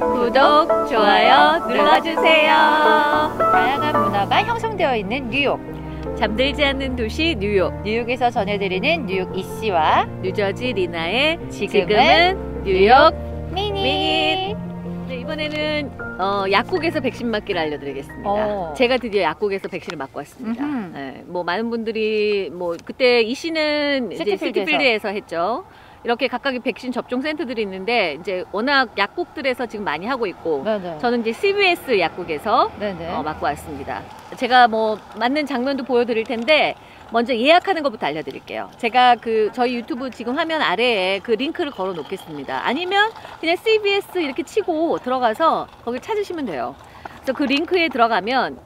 구독, 좋아요 눌러주세요. 다양한 문화가 형성되어 있는 뉴욕. 잠들지 않는 도시 뉴욕. 뉴욕에서 전해드리는 뉴욕 이씨와 뉴저지 리나의 지금은 지금은 뉴욕 미니. 미니. 네, 이번에는 어, 약국에서 백신 맞기를 알려드리겠습니다. 어. 제가 드디어 약국에서 백신을 맞고 왔습니다. 네, 뭐 많은 분들이 뭐 그때 이 씨는 이제 시티필드에서. 시티필드에서 했죠. 이렇게 각각의 백신 접종 센터들이 있는데 이제 워낙 약국들에서 지금 많이 하고 있고 네네. 저는 이제 CVS 약국에서. 어, 맞고 왔습니다. 제가 뭐 맞는 장면도 보여드릴 텐데 먼저 예약하는 것부터 알려드릴게요. 제가 그 저희 유튜브 지금 화면 아래에 그 링크를 걸어 놓겠습니다. 아니면 그냥 CBS 이렇게 치고 들어가서 거기 찾으시면 돼요. 그래서 그 링크에 들어가면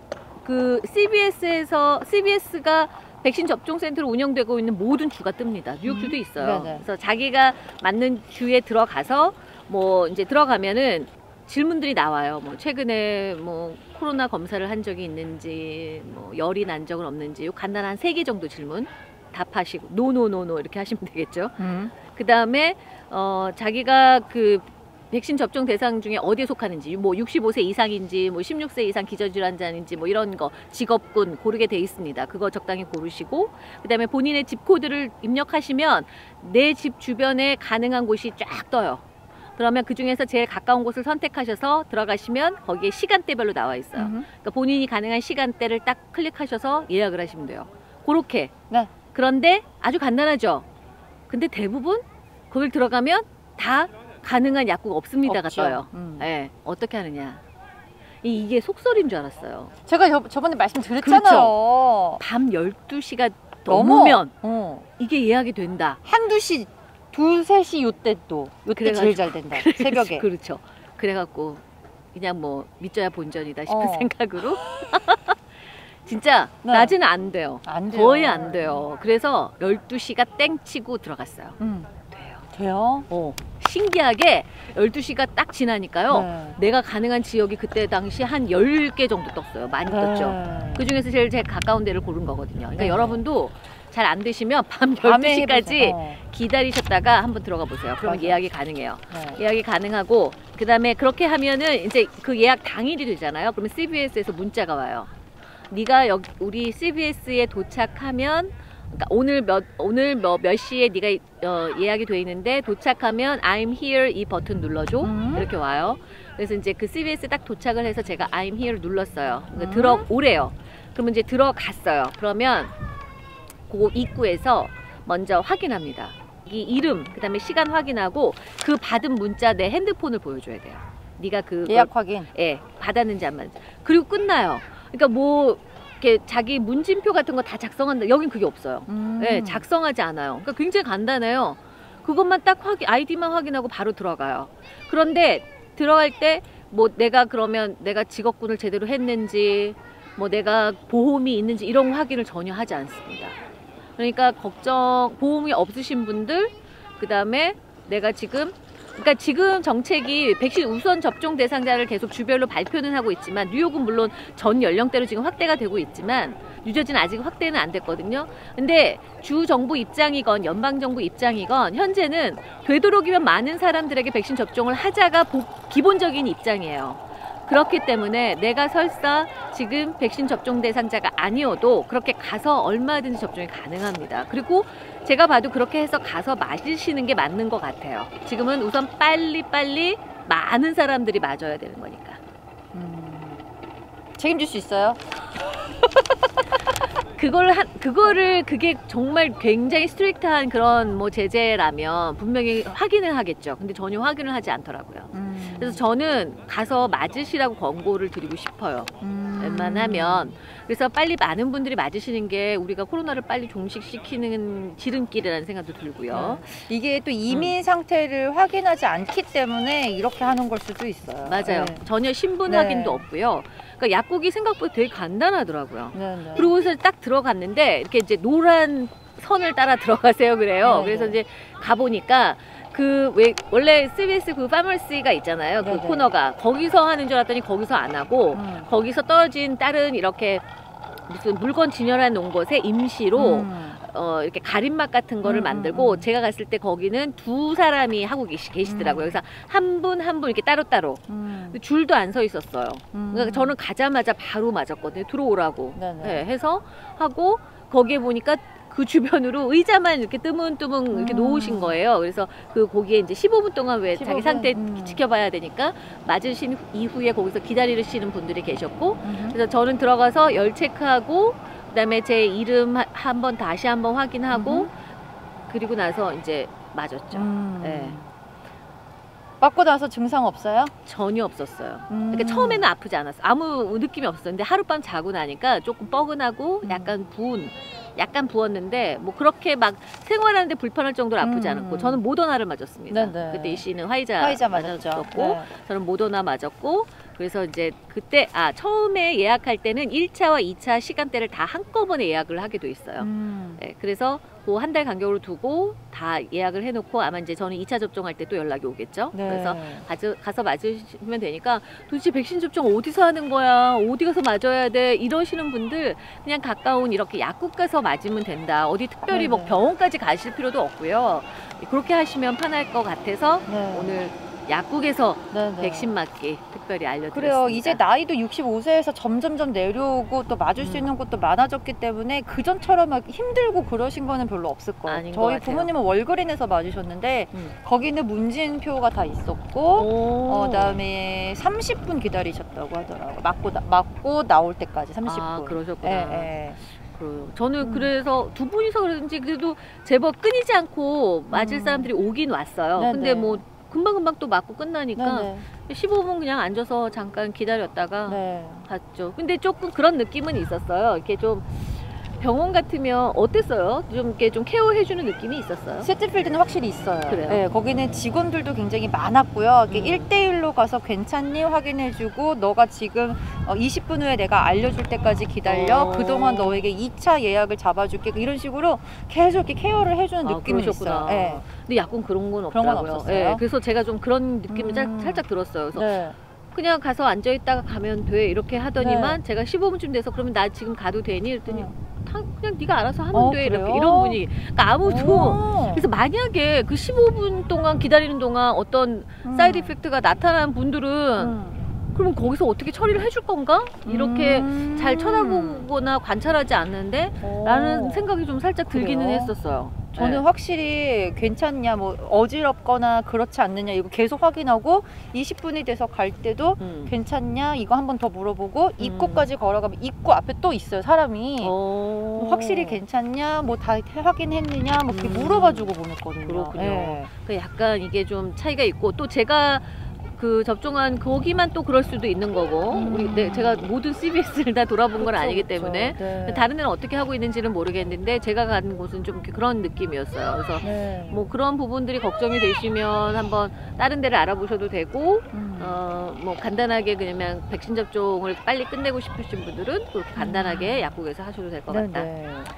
그 CBS에서 CBS가 백신 접종 센터로 운영되고 있는 모든 주가 뜹니다. 뉴욕주도 음, 있어요. 네네. 그래서 자기가 맞는 주에 들어가서 뭐 이제 들어가면은 질문들이 나와요. 뭐 최근에 뭐 코로나 검사를 한 적이 있는지, 뭐 열이 난 적은 없는지, 요 간단한 세 개 정도 질문 답하시고 no no no no 이렇게 하시면 되겠죠. 음. 그 다음에 어 자기가 그 백신 접종 대상 중에 어디에 속하는지, 뭐 65세 이상인지, 뭐 16세 이상 기저질환자인지, 뭐 이런 거 직업군 고르게 돼 있습니다. 그거 적당히 고르시고, 그 다음에 본인의 집 코드를 입력하시면 내 집 주변에 가능한 곳이 쫙 떠요. 그러면 그 중에서 제일 가까운 곳을 선택하셔서 들어가시면 거기에 시간대별로 나와 있어요. 음흠. 그러니까 본인이 가능한 시간대를 딱 클릭하셔서 예약을 하시면 돼요. 그렇게. 네. 그런데 아주 간단하죠. 근데 대부분 거길 들어가면 다 가능한 약국 없습니다가 없죠. 떠요. 음. 예, 어떻게 하느냐. 이- 이게 속설인 줄 알았어요. 제가 저, 저번에 말씀드렸잖아요. 밤 12시가 넘어. 넘으면 어. 이게 예약이 된다. 한두 시, 둘, 셋이 요때 또. 요때 그래가지고- 제일 잘 된다. 새벽에. 그렇죠. 그래갖고 그냥 뭐 믿져야 본전이다 싶은 어. 생각으로 진짜 네. 낮에는 안 돼요. 안 돼요. 거의 안 돼요. 그래서 12시가 땡 치고 들어갔어요. 음. 돼요? 어. 신기하게 12시가 딱 지나니까요. 네. 내가 가능한 지역이 그때 당시 한 10개 정도 떴어요. 많이 떴죠. 네. 그 중에서 제일 제 가까운 데를 고른 거거든요. 그러니까 네. 여러분도 잘 안 되시면 밤 밤에 12시까지 해보세요. 어. 기다리셨다가 한번 들어가 보세요. 그러면 맞아요. 예약이 가능해요. 네. 예약이 가능하고 그다음에 그렇게 하면은 이제 그 예약 당일이 되잖아요. 그러면 CBS에서 문자가 와요. 네가 여기 우리 CBS에 도착하면 그러니까 오늘 몇 오늘 뭐몇 시에 네가 어, 예약이 돼 있는데 도착하면 I'm here 이 버튼 눌러줘 음. 이렇게 와요. 그래서 이제 그 CBS 딱 도착을 해서 제가 I'm here 눌렀어요. 그러니까 음. 들어오래요. 그러면 이제 들어갔어요. 그러면 그 입구에서 먼저 확인합니다. 이 이름, 그다음에 시간 확인하고 그 받은 문자 내 핸드폰을 보여줘야 돼요. 네가 그 예약 확인. 예, 받았는지 안 받았는지. 그리고 끝나요. 그러니까 뭐 이렇게 자기 문진표 같은 거 다 작성한다. 여긴 그게 없어요. 음. 예, 작성하지 않아요. 그러니까 굉장히 간단해요. 그것만 딱 확인, 아이디만 확인하고 바로 들어가요. 그런데 들어갈 때 뭐 내가 그러면 내가 직업군을 제대로 했는지 뭐 내가 보험이 있는지 이런 확인을 전혀 하지 않습니다. 그러니까 걱정 보험이 없으신 분들 그다음에 내가 지금 그러니까 지금 정책이 백신 우선 접종 대상자를 계속 주별로 발표는 하고 있지만 뉴욕은 물론 전 연령대로 지금 확대가 되고 있지만 뉴저지는 아직 확대는 안 됐거든요. 근데 주 정부 입장이건 연방 정부 입장이건 현재는 되도록이면 많은 사람들에게 백신 접종을 하자가 보- 기본적인 입장이에요. 그렇기 때문에 내가 설사 지금 백신 접종 대상자가 아니어도 그렇게 가서 얼마든지 접종이 가능합니다. 그리고 제가 봐도 그렇게 해서 가서 맞으시는 게 맞는 것 같아요. 지금은 우선 빨리빨리 많은 사람들이 맞아야 되는 거니까. 음. 책임질 수 있어요? 그걸 한 그거를 그게 정말 굉장히 strict한 그런 뭐 제재라면 분명히 확인을 하겠죠. 근데 전혀 확인을 하지 않더라고요. 음. 그래서 저는 가서 맞으시라고 권고를 드리고 싶어요. 음. 웬만하면 그래서 빨리 많은 분들이 맞으시는 게 우리가 코로나를 빨리 종식시키는 지름길이라는 생각도 들고요. 이게 또 음. 이민 상태를 확인하지 않기 때문에 이렇게 하는 걸 수도 있어요. 맞아요. 네. 전혀 신분 네. 확인도 없고요. 그러니까 약국이 생각보다 되게 간단하더라고요. 네, 네. 그러고서 딱 들어갔는데 이렇게 이제 노란 선을 따라 들어가세요 그래요. 네, 그래서 네. 이제 가보니까 그 왜 원래 CBS 그 파머시가 있잖아요. 그 네, 네. 코너가 거기서 하는 줄 알았더니 거기서 안 하고 음. 거기서 떨어진 다른 이렇게 무슨 물건 진열해 놓은 곳에 임시로 음. 어, 이렇게 가림막 같은 거를 음, 만들고 음, 음. 제가 갔을 때 거기는 두 사람이 하고 계시, 계시더라고요. 음. 그래서 한분 한 분 이렇게 따로따로 음. 줄도 안 서 있었어요. 음. 그러니까 저는 가자마자 바로 맞았거든요. 들어오라고. 네, 해서 하고 거기에 보니까 그 주변으로 의자만 이렇게 뜨문뜨문 이렇게 음. 놓으신 거예요. 그래서 그 거기에 이제 15분 동안 왜 자기 15분? 상태 음. 지켜봐야 되니까 맞으신 이후에 거기서 기다리시는 분들이 계셨고 음. 그래서 저는 들어가서 열 체크하고 그다음에 제 이름 한 번 다시 한 번 확인하고 음흠. 그리고 나서 이제 맞았죠. 음. 네. 맞고 나서 증상 없어요? 전혀 없었어요. 음. 그러니까 처음에는 아프지 않았어요. 아무 느낌이 없었는데 하룻밤 자고 나니까 조금 뻐근하고 음. 약간 부은, 약간 부었는데 뭐 그렇게 막 생활하는데 불편할 정도로 아프지 음. 않았고 저는 모더나를 맞았습니다. 네네. 그때 이 씨는 화이자, 화이자. 맞았고 네. 저는 모더나 맞았고 그래서 이제 그때 아 처음에 예약할 때는 1차와 2차 시간대를 다 한꺼번에 예약을 하게 돼 있어요. 음. 네, 그래서 그 한 달 간격으로 두고 다 예약을 해놓고 아마 이제 저는 2차 접종할 때 또 연락이 오겠죠. 네. 그래서 가져, 가서 맞으시면 되니까 도대체 백신 접종 어디서 하는 거야? 어디 가서 맞아야 돼? 이러시는 분들 그냥 가까운 이렇게 약국 가서 맞으면 된다. 어디 특별히 뭐 네네. 병원까지 가실 필요도 없고요. 그렇게 하시면 편할 것 같아서 네. 오늘 약국에서. 백신 맞기 특별히 알려드렸습니다. 그래요. 이제 나이도 65세에서 점점점 내려오고 또 맞을 수 음. 있는 곳도 많아졌기 때문에 그 전처럼 막 힘들고 그러신 거는 별로 없을 거예요. 저희 같아요. 부모님은 월그린에서 맞으셨는데 음. 거기는 문진표가 다 있었고 오. 어, 그다음에 30분 기다리셨다고 하더라고요. 맞고 나, 맞고 나올 때까지 30분. 아, 그러셨구나. 예, 예. 그래요. 저는 음. 그래서 두 분이서 그런지 그래도 제법 끊이지 않고 맞을 음. 사람들이 오긴 왔어요. 네네. 근데 뭐 금방금방 또 맞고 끝나니까 네네. 15분 그냥 앉아서 잠깐 기다렸다가 네. 갔죠. 근데 조금 그런 느낌은 있었어요. 이렇게 좀 병원 같으면 어땠어요? 좀 이렇게 좀 케어해주는 느낌이 있었어요. 시티필드는 확실히 있어요. 그래요? 네, 거기는 직원들도 굉장히 많았고요. 음. 1대1로 가서 괜찮니 확인해주고 너가 지금 어, 20분 후에 내가 알려줄 때까지 기다려. 어. 그동안 너에게 2차 예약을 잡아줄게. 이런 식으로 계속 이렇게 케어를 해주는 아, 느낌이 그러셨구나. 있어요. 네. 근데 약국 그런 건 그런 건 없더라고요. 없었어요? 예, 그래서 제가 좀 그런 느낌을 살- 음. 살짝 들었어요. 그래서 네. 그냥 가서 앉아 있다가 가면 돼 이렇게 하더니만 제가 15분쯤 돼서 그러면 나 지금 가도 되니? 그랬더니 다 그냥 네가 알아서 하면 어, 돼 이렇게 그래요? 이런 분이 그러니까 아무도 오. 그래서 만약에 그 15분 동안 기다리는 동안 어떤 음. side effect가 나타난 분들은 음. 그러면 거기서 어떻게 처리를 해줄 건가? 이렇게 음. 잘 쳐다보거나 관찰하지 않는데 오. 라는 생각이 좀 살짝 들기는 그래요? 했었어요. 저는 네. 확실히 괜찮냐, 뭐 어지럽거나 그렇지 않느냐 이거 계속 확인하고 20분이 돼서 갈 때도 음. 괜찮냐 이거 한 번 더 물어보고 입구까지 걸어가면 입구 앞에 또 있어요 사람이 어. 뭐 확실히 괜찮냐 뭐 다 확인했느냐 뭐 그렇게 음. 물어봐주고 보냈거든요. 그렇군요. 예. 그 약간 이게 좀 차이가 있고 또 제가 그 접종한 거기만 또 그럴 수도 있는 거고 음. 우리 네, 제가 모든 CBS를 다 돌아본 건 그쵸, 아니기 그쵸. 때문에 네. 다른 데는 어떻게 하고 있는지는 모르겠는데 제가 간 곳은 좀 그런 느낌이었어요. 그래서 네. 뭐 그런 부분들이 걱정이 되시면 한번 다른 데를 알아보셔도 되고 음. 어뭐 간단하게 그냥 백신 접종을 빨리 끝내고 싶으신 분들은 그렇게 간단하게 약국에서 하셔도 될것 음. 네, 같다.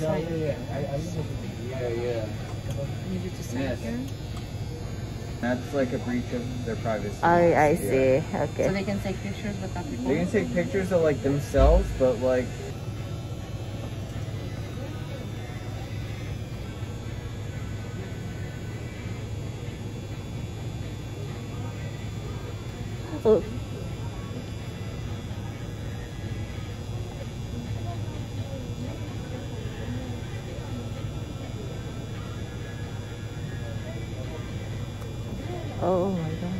He needs to sign. Yeah, yeah. Need you to sign Yes. here. That's like a breach of their privacy. I I Yeah. see. So Okay. they can take pictures with that people. They can take pictures of like themselves, but like 어. Oh my god.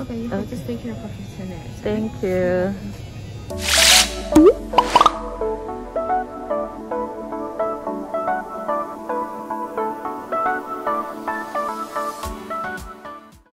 Okay, you can just take care of your 10 minutes. Thank you.